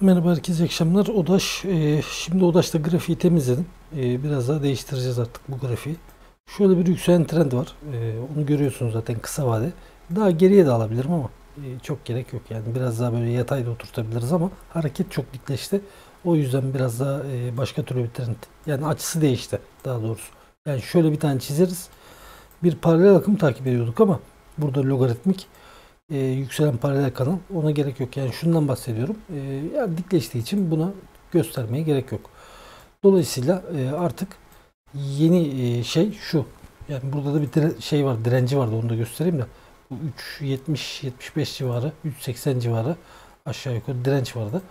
Merhaba herkese iyi akşamlar. Odaş, e, şimdi Odaş'ta grafiği temizledim. E, biraz daha değiştireceğiz artık bu grafiği. Şöyle bir yükselen trend var. E, onu görüyorsunuz zaten kısa vade. Daha geriye de alabilirim ama e, çok gerek yok. Yani biraz daha böyle yatayda oturtabiliriz ama hareket çok dikleşti. O yüzden biraz daha e, başka türlü bir trend. Yani açısı değişti daha doğrusu. Yani şöyle bir tane çizeriz. Bir paralel akım takip ediyorduk ama burada logaritmik e, yükselen paralel kanal ona gerek yok. Yani şundan bahsediyorum. E, yani dikleştiği için buna göstermeye gerek yok. Dolayısıyla e, artık yeni e, şey şu. Yani burada da bir dire- şey var, direnci vardı onu da göstereyim de. Bu 3.70-75 civarı, 3.80 civarı aşağı yukarı direnç vardı.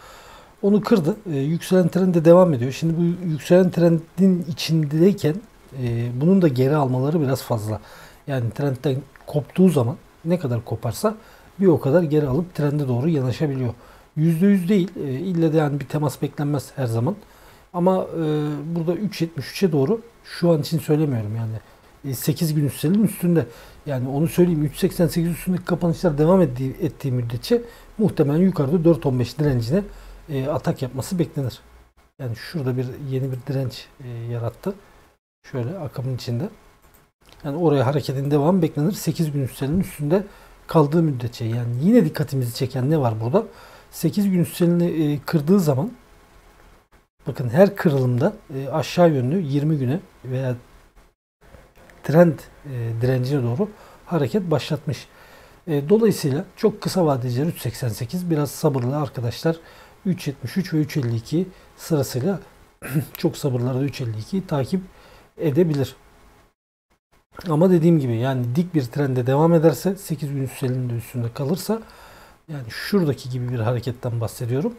Onu kırdı. E, yükselen trend de devam ediyor. Şimdi bu yükselen trendin içindeyken e, bunun da geri almaları biraz fazla. Yani trendten koptuğu zaman ne kadar koparsa bir o kadar geri alıp trende doğru yanaşabiliyor. %100 değil. E, ille de yani bir temas beklenmez her zaman. Ama e, burada 3.73'e doğru şu an için söylemiyorum yani. E, 8 gün üstelin üstünde. Yani onu söyleyeyim 3.88 üstündeki kapanışlar devam ettiği, ettiği müddetçe muhtemelen yukarıda 4.15 direncine e, atak yapması beklenir. Yani şurada bir yeni bir direnç e, yarattı. Şöyle akımın içinde. Yani oraya hareketin devamı beklenir. 8 gün üstelinin üstünde kaldığı müddetçe. Yani yine dikkatimizi çeken ne var burada? 8 gün üstelini e, kırdığı zaman bakın her kırılımda e, aşağı yönlü 20 güne veya trend e, direncine doğru hareket başlatmış. Dolayısıyla çok kısa vadeciler 3.88 biraz sabırlı arkadaşlar 3.73 ve 3.52 sırasıyla çok sabırlarda 3.52 takip edebilir. Ama dediğim gibi yani dik bir trende devam ederse 8 gün üstelinde üstünde kalırsa yani şuradaki gibi bir hareketten bahsediyorum.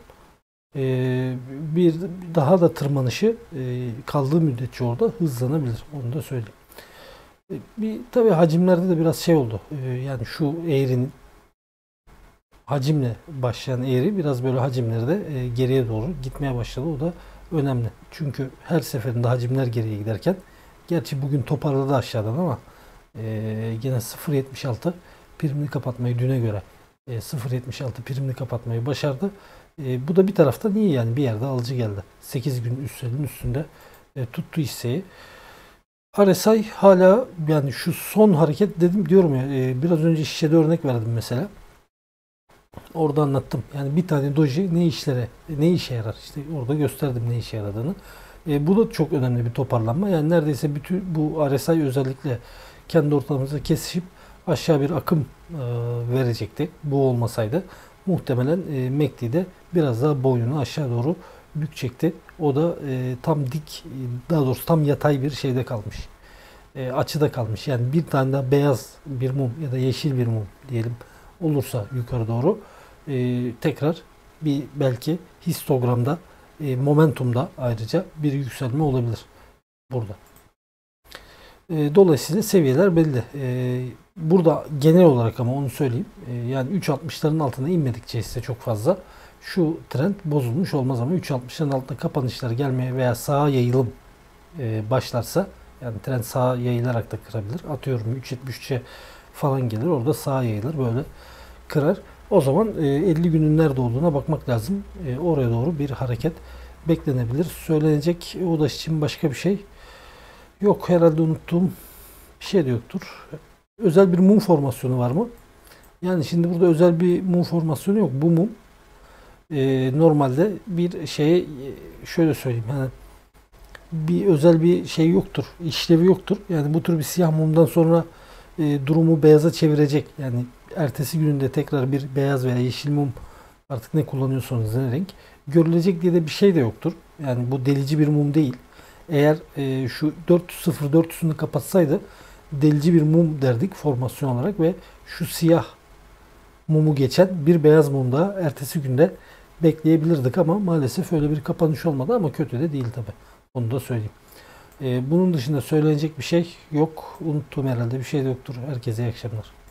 Ee, bir daha da tırmanışı e, kaldığı müddetçe orada hızlanabilir. Onu da söyleyeyim. E, bir tabi hacimlerde de biraz şey oldu. E, yani şu eğrinin hacimle başlayan eğri biraz böyle hacimleri de e, geriye doğru gitmeye başladı. O da önemli. Çünkü her seferinde hacimler geriye giderken Gerçi bugün toparladı aşağıdan ama e, gene 0.76 primli kapatmayı düne göre e, 0.76 primli kapatmayı başardı. E, bu da bir tarafta niye yani bir yerde alıcı geldi. 8 gün üstünün üstünde e, tuttu hisseyi. RSI hala yani şu son hareket dedim diyorum ya e, biraz önce şişede örnek verdim mesela. Orada anlattım. Yani bir tane doji ne işlere ne işe yarar işte orada gösterdim ne işe yaradığını. E, bu da çok önemli bir toparlanma. Yani neredeyse bütün bu RSI özellikle kendi ortamımızda kesişip aşağı bir akım e, verecekti. Bu olmasaydı muhtemelen e, MACD'de biraz daha boynunu aşağı doğru bükecekti. O da e, tam dik, daha doğrusu tam yatay bir şeyde kalmış. E, açıda kalmış. Yani bir tane daha beyaz bir mum ya da yeşil bir mum diyelim olursa yukarı doğru e, tekrar bir belki histogramda e, momentumda ayrıca bir yükselme olabilir burada. E, dolayısıyla seviyeler belli. E, burada genel olarak ama onu söyleyeyim. Yani 3.60'ların altına inmedikçe ise çok fazla şu trend bozulmuş olmaz ama 3.60'ların altında kapanışlar gelmeye veya sağa yayılım başlarsa yani trend sağa yayılarak da kırabilir. Atıyorum 3.73'e falan gelir. Orada sağa yayılır böyle kırar. O zaman 50 e, günün nerede olduğuna bakmak lazım. E, oraya doğru bir hareket beklenebilir. Söylenecek Odaş için başka bir şey yok. Herhalde unuttuğum bir şey de yoktur. Özel bir mum formasyonu var mı? Yani şimdi burada özel bir mum formasyonu yok. Bu mum e, normalde bir şeye şöyle söyleyeyim yani bir özel bir şey yoktur. işlevi yoktur. Yani bu tür bir siyah mumdan sonra e, durumu beyaza çevirecek. Yani ertesi gününde tekrar bir beyaz veya yeşil mum artık ne kullanıyorsanız ne renk görülecek diye de bir şey de yoktur. Yani bu delici bir mum değil. Eğer e, şu 404'üsünü kapatsaydı delici bir mum derdik formasyon olarak ve şu siyah mumu geçen bir beyaz mum daha ertesi günde bekleyebilirdik ama maalesef öyle bir kapanış olmadı ama kötü de değil tabi. Onu da söyleyeyim. Ee, bunun dışında söylenecek bir şey yok. Unuttuğum herhalde bir şey de yoktur. Herkese iyi akşamlar.